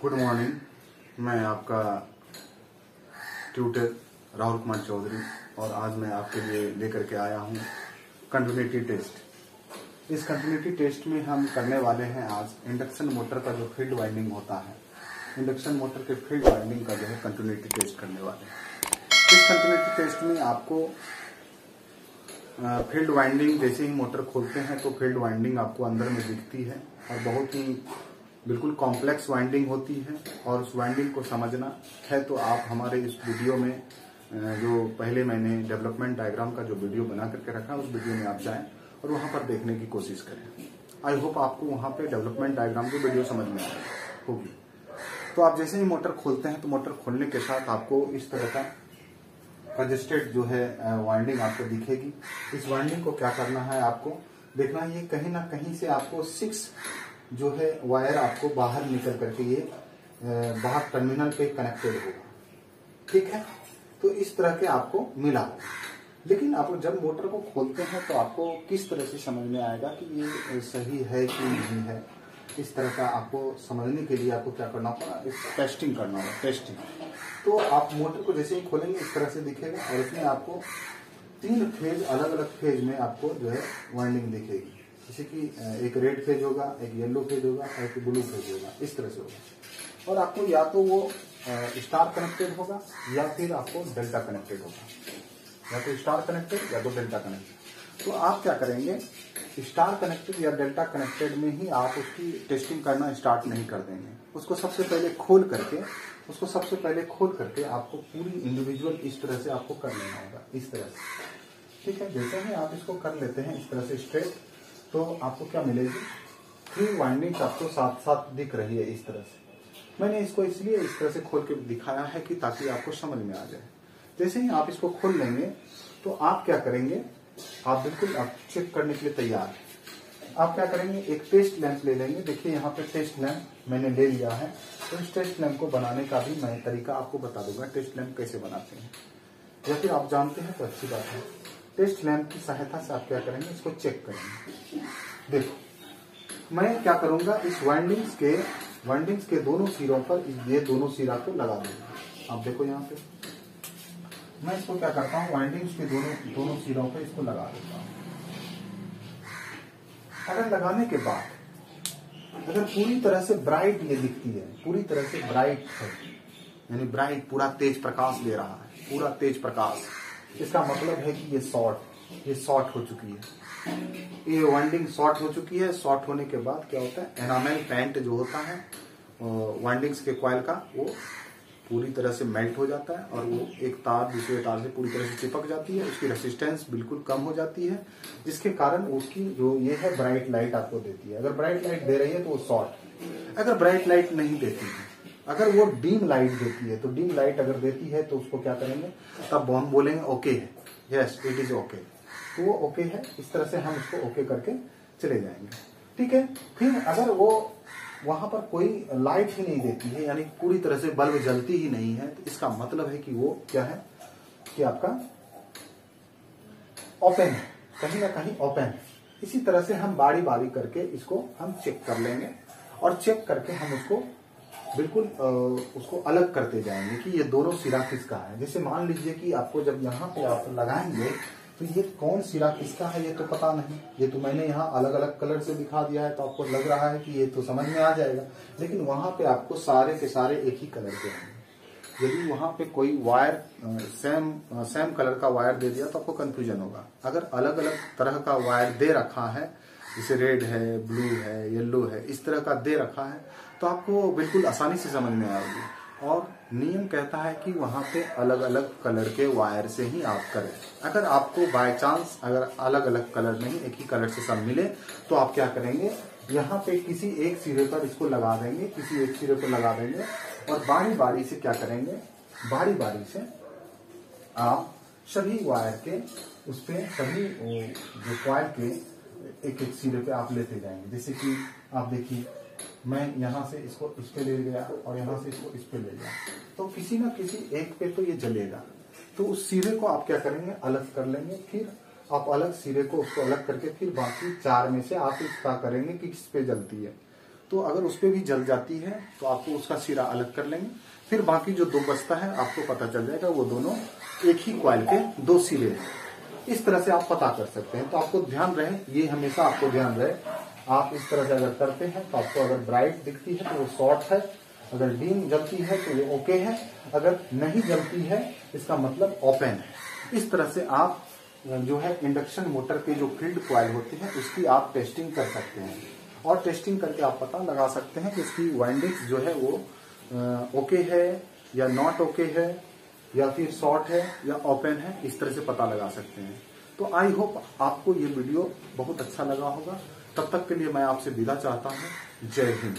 Good morning मैं आपका tutor Rahul Kumar Chaudhary और आज मैं आपके लिए लेकर के आया हूँ कंटिन्यूटी टेस्ट इस कंटिन्यूटी टेस्ट में हम करने वाले हैं आज इंडक्शन मोटर का जो फ़ील्ड वाइंडिंग होता है इंडक्शन मोटर के फ़ील्ड वाइंडिंग का जो है कंटिन्यूटी टेस्ट करने वाले हैं। इस कंटिन्यूटी टेस्ट में आपको फ़ील्ड वाइंडिंग जैसे ही मोटर खोलते हैं तो फ़ील्ड वाइंडिंग आपको अंदर में दिखती है और बहुत ही बिल्कुल कॉम्प्लेक्स वाइंडिंग होती है और उस वाइंडिंग को समझना है तो आप हमारे इस वीडियो में जो पहले मैंने डेवलपमेंट डायग्राम का जो वीडियो बना करके रखा उस वीडियो में आप जाएँ और वहाँ पर देखने की कोशिश करें। आई होप आपको वहाँ पे डेवलपमेंट डायग्राम की वीडियो समझ में होगी। तो आप जैसे ही मोटर खोलते हैं तो मोटर खोलने के साथ आपको इस तरह का कंजेस्टेड जो है वाइंडिंग आपको दिखेगी। इस वाइंडिंग को क्या करना है आपको, देखना ये कहीं ना कहीं से आपको सिक्स जो है वायर आपको बाहर निकल करके ये बाहर टर्मिनल पे कनेक्टेड होगा। ठीक है? तो इस तरह के आपको मिला होगा। लेकिन आप जब मोटर को खोलते हैं तो आपको किस तरह से समझ में आएगा कि ये सही है कि नहीं है? इस तरह का आपको समझने के लिए आपको क्या करना होगा? टेस्टिंग करना होगा टेस्टिंग तो आप मोटर को जैसे ही खोलेंगे, इस तरह से दिखेगा और इसमें आपको तीन फ़ेज़ अलग अलग फ़ेज़ में आपको जो है वाइंडिंग दिखेगी। जैसे कि एक रेड फ़ेज़ होगा, एक येलो फ़ेज़ होगा और एक ब्लू फ़ेज़ होगा, इस तरह से होगा। और आपको या तो वो स्टार कनेक्टेड होगा, या फिर आपको डेल्टा कनेक्टेड होगा। या तो स्टार कनेक्टेड, या तो डेल्टा कनेक्टेड। तो आप क्या करेंगे, स्टार कनेक्टेड या डेल्टा कनेक्टेड में ही आप उसकी टेस्टिंग करना स्टार्ट नहीं कर देंगे। उसको सबसे पहले खोल करके, उसको सबसे पहले खोल करके आपको पूरी इंडिविजुअल इस तरह से आपको कर लेना होगा, इस तरह से। ठीक है, जैसे ही आप इसको कर लेते हैं, इस तरह से स्ट्रेट तो आपको क्या मिलेगी? थ्री वाइंडिंग्स आपको साथ साथ दिख रही है इस तरह से। मैंने इसको इसलिए इस तरह से खोल के दिखाया है कि ताकि आपको समझ में आ जाए। जैसे ही आप इसको खोल लेंगे तो आप क्या करेंगे? आप बिल्कुल आप चेक करने के लिए तैयार है। आप क्या करेंगे? एक टेस्ट लैंप ले लेंगे। देखिए, यहाँ पे टेस्ट लैंप मैंने ले लिया है। तो इस टेस्ट लैंप को बनाने का भी मैं तरीका आपको बता दूँगा। टेस्ट लैंप कैसे बनाते हैं? या फिर आप जानते हैं तो अच्छी बात है। टेस्ट लैंप की सहायता से आप क्या करेंगे, इसको चेक करेंगे। देखो, मैं क्या करूँगा, इस वाइंडिंग्स के वाइंडिंग्स के दोनों सिरों पर ये दोनों सिरा को लगा दूँगा। आप देखो यहाँ पे। मैं इसको क्या करता हूँ वाइंडिंग्स के दोनों दोनों सिरों पर इसको लगा देता हूँ। अगर लगाने के बाद, अगर पूरी तरह से ब्राइट ये दिखती है, पूरी तरह से ब्राइट है, यानी ब्राइट पूरा तेज प्रकाश दे रहा है, पूरा तेज प्रकाश। इसका मतलब है कि ये शॉर्ट ये शॉर्ट हो चुकी है। ये वाइंडिंग शॉर्ट हो चुकी है। शॉर्ट होने के बाद क्या होता है? एनामेल पेंट जो होता है वाइंडिंग्स के क्वाइल का, वो पूरी तरह से मेल्ट हो जाता है और वो एक तार, दूसरे तार से पूरी तरह से चिपक जाती है। उसकी रेसिस्टेंस बिल्कुल कम हो जाती है, जिसके कारण उसकी जो ये है ब्राइट लाइट आपको देती है। अगर ब्राइट लाइट दे रही है तो वो शॉर्ट अगर ब्राइट लाइट नहीं देती है अगर वो डीम लाइट देती है तो डीम लाइट अगर देती है तो उसको क्या करेंगे? तब हम बोलेंगे, ओके है। यस इट इज़ ओके तो वो ओके है, इस तरह से हम उसको ओके करके चले जाएँगे। ठीक है? फिर अगर वो वहाँ पर कोई लाइट ही नहीं देती है, यानी पूरी तरह से बल्ब जलती ही नहीं है तो इसका मतलब है कि वो क्या है? कि आपका ओपन है। कहीं ना कहीं ओपन है। इसी तरह से हम बारी बारी करके इसको हम चेक कर लेंगे और चेक करके हम उसको बिल्कुल उसको अलग करते जाएँगे कि ये दोनों सिरा किसका है। जैसे मान लीजिए कि आपको जब यहाँ पे आप लगाएँगे तो ये कौन सिरा किसका है ये तो पता नहीं। ये तो मैंने यहाँ अलग अलग कलर से दिखा दिया है तो आपको लग रहा है कि ये तो समझ में आ जाएगा। लेकिन वहाँ पे आपको सारे के सारे एक ही कलर के होंगे यदि वहाँ पे कोई वायर सेम सेम कलर का वायर दे दिया तो आपको कंफ्यूजन होगा। अगर अलग अलग तरह का वायर दे रखा है, जैसे रेड है, ब्लू है येलो है, इस तरह का दे रखा है तो आपको बिल्कुल आसानी से समझ में आएगी। और नियम कहता है कि वहाँ पे अलग अलग कलर के वायर से ही आप करें। अगर आपको बाय चांस अगर अलग अलग कलर नहीं, एक ही कलर से सब मिले तो आप क्या करेंगे? यहाँ पे किसी एक सिरे पर इसको लगा देंगे, किसी एक सिरे पर लगा देंगे और बारी बारी से क्या करेंगे? बारी बारी से आप सभी वायर के, उस पर सभी जो क्वाइल के एक एक सिरे पे आप लेते जाएँगे। जैसे कि आप देखिए मैं यहाँ से इसको इस पे ले गया और यहाँ से इसको इस पे ले गया। तो किसी ना किसी एक पे तो ये जलेगा। तो उस सिरे को आप क्या करेंगे? अलग कर लेंगे, फिर आप अलग सिरे को उसको अलग करके फिर बाकी चार में से आप इसका करेंगे कि किस पे जलती है। तो अगर उस पर भी जल जाती है तो आपको उसका सिरा अलग कर लेंगे। फिर बाकी जो दो बचता है, आपको पता चल जाएगा वो दोनों एक ही क्वाइल के दो सिरे इस तरह से आप पता कर सकते हैं। तो आपको ध्यान रहे, ये हमेशा आपको ध्यान रहे आप इस तरह से अगर करते हैं तो आपको अगर ब्राइट दिखती है तो वो शॉर्ट है। अगर डीम जलती है तो ये ओके है। अगर नहीं जलती है, इसका मतलब ओपन है। इस तरह से आप जो है इंडक्शन मोटर के जो फ़ील्ड क्वाइल होते हैं, उसकी आप टेस्टिंग कर सकते हैं। और टेस्टिंग करके आप पता लगा सकते हैं कि इसकी वाइंडिंग जो है वो ओके है या नॉट ओके है, या फिर शॉर्ट है या ओपन है। इस तरह से पता लगा सकते हैं। तो आई होप आपको ये वीडियो बहुत अच्छा लगा होगा। तब तक के लिए मैं आपसे विदा चाहता हूँ। जय हिंद।